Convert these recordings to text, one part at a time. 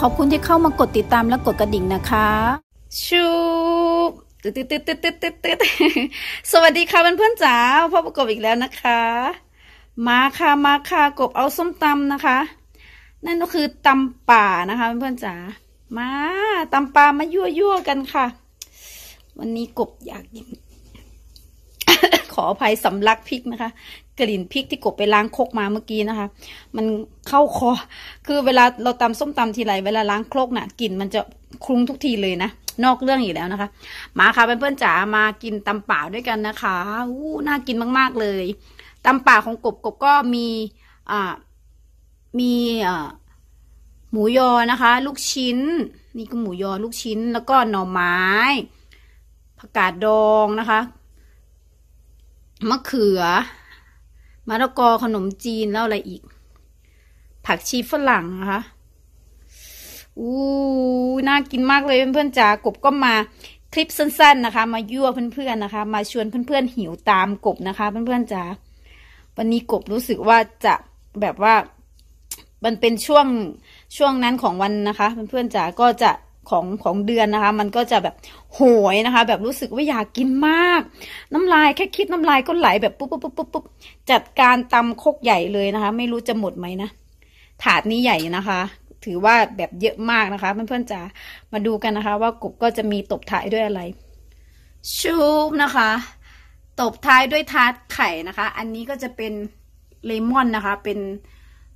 ขอบคุณที่เข้ามากดติดตามและกดกระดิ่งนะคะ ชูตึ๊ดตึ๊ดตึ๊ดตึ๊ดตึ๊ดตึ๊ดตึ๊ดสวัสดีค่ะเพื่อนๆจ๋าพ่อประกบอีกแล้วนะคะ มาค่ะมาค่ะกบเอาส้มตำนะคะ นั่นก็คือตำป่านะคะเพื่อนๆจ๋ามาตำป่ามายั่วยั่วกันค่ะ วันนี้กบอยากกินขออภัยสำลักพริกนะคะ กลิ่นพริกที่กบไปล้างครกมาเมื่อกี้นะคะ มันเข้าคอ คือเวลาเราตำส้มตำทีไรเวลาล้างครกน่ะกลิ่นมันจะคลุ้งทุกทีเลยนะ นอกเรื่องอีกแล้วนะคะ มาค่ะเพื่อนๆจ๋ามากินตำป่าด้วยกันนะคะอู้น่ากินมากๆเลยตำป่าของกบกบก็มีอ่ามีอ่าหมูยอนะคะ ลูกชิ้น นี่ก็หมูยอลูกชิ้นแล้วก็หน่อไม้ผักกาดดองนะคะมะเขือ มะละกอขนมจีนแล้วอะไรอีก ผักชีฝรั่งนะคะอู้น่ากินมากเลยเพื่อนๆจ๋ากบก็มาคลิปสั้น ๆนะคะ มายั่วเพื่อนๆนะคะ มาชวนเพื่อนๆหิวตามกบนะคะ เพื่อนๆจ๋าวันนี้กบรู้สึกว่าจะแบบว่า มันเป็นช่วงช่วงนั้นของวันนะคะ เพื่อนๆจ๋าก็จะ ของของเดือนนะคะ มันก็จะแบบโหยนะคะ แบบรู้สึกว่าอยากกินมาก น้ำลายแค่คิดน้ำลายก็ไหลแบบปุ๊บปุ๊บปุ๊บปุ๊บปุ๊บจัดการตำคกใหญ่เลยนะคะ ไม่รู้จะหมดไหมนะถาดนี้ใหญ่นะคะ ถือว่าแบบเยอะมากนะคะ เพื่อนๆจ๋ามาดูกันนะคะ ว่ากบก็จะมีตบท้ายด้วยอะไร ชูบนะคะ ตบท้ายด้วยทาร์ตไข่นะคะ อันนี้ก็จะเป็นเลมอนนะคะ เป็น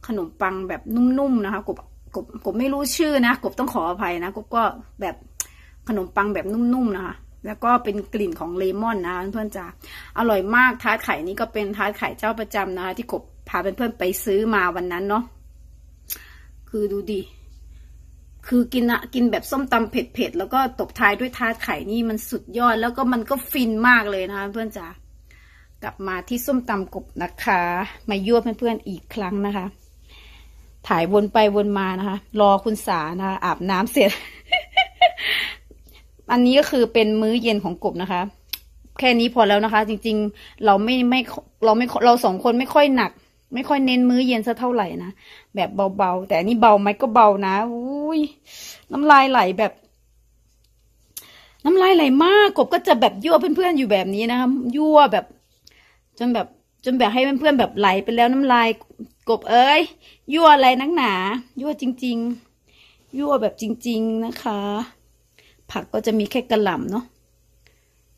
ขนมปังแบบนุ่มๆนะคะกบ กบกบไม่รู้ชื่อนะกบต้องขออภัยนะกบก็แบบขนมปังแบบนุ่มๆนะคะแล้วก็เป็นกลิ่นของเลมอนนะเพื่อนๆจ๋าอร่อยมากทาร์ตไข่นี้ก็เป็นทาร์ตไข่เจ้าประจำนะคะที่กบพาเพื่อนๆไปซื้อมาวันนั้นเนาะคือดูดิคือกินอะกินแบบส้มตำเผ็ดๆแล้วก็ตบท้ายด้วยทาร์ตไข่นี่มันสุดยอด แล้วก็มันก็ฟินมากเลยนะคะเพื่อนจ๋ากลับมาที่ส้มตำกบนะคะ มายั่วเพื่อนๆอีกครั้งนะคะ ถ่ายวนไปวนมานะคะ รอคุณสานะคะอาบน้ำเสร็จ อันนี้ก็คือเป็นมื้อเย็นของกบนะคะ แค่นี้พอแล้วนะคะ จริง ๆ เราไม่ไม่เราไม่เราสองคนไม่ค่อยหนัก ไม่ค่อยเน้นมื้อเย็นสักเท่าไหร่นะแบบเบาๆแต่อันนี้เบาไหมก็เบานะอุ้ยน้ำลายไหลแบบน้ำลายไหลมากกบก็จะแบบยั่วเพื่อนๆอยู่แบบนี้นะคะยั่วแบบ จนแบบ จนแบบให้เพื่อนๆแบบไหลไปแล้วน้ำลายกบเอ้ยยั่วอะไรนักหนายั่วจริง ๆ ยั่วแบบจริง ๆนะคะ ผักก็จะมีแค่กระหล่ำเนาะ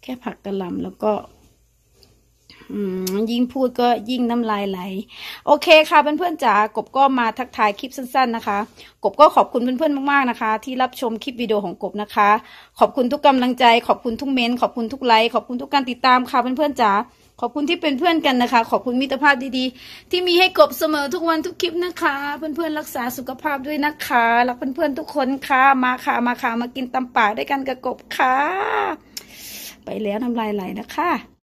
แค่ผักกระหล่ำแล้วก็ยิ่งพูดก็ยิ่งน้ำลายไหล โอเคค่ะเพื่อนๆจ๋ากบก็มาทักทายคลิปสั้น ๆ นะคะ กบก็ขอบคุณเพื่อนๆมากๆนะคะ ที่รับชมคลิปวิดีโอของกบนะคะ ขอบคุณทุกกำลังใจ ขอบคุณทุกเมนขอบคุณทุกไลค์ขอบคุณทุกการติดตามค่ะเพื่อนๆจ๋า ขอบคุณที่เป็นเพื่อนกันนะคะ ขอบคุณมิตรภาพดีๆ ที่มีให้กบเสมอทุกวันทุกคลิปนะคะ เพื่อนๆรักษาสุขภาพด้วยนะคะรักเพื่อนๆทุกคนค่ะมาค่ะมาค่ะมากินตำป่าด้วยกันกับกบค่ะ ไปแล้วน้ำลายไหลนะคะ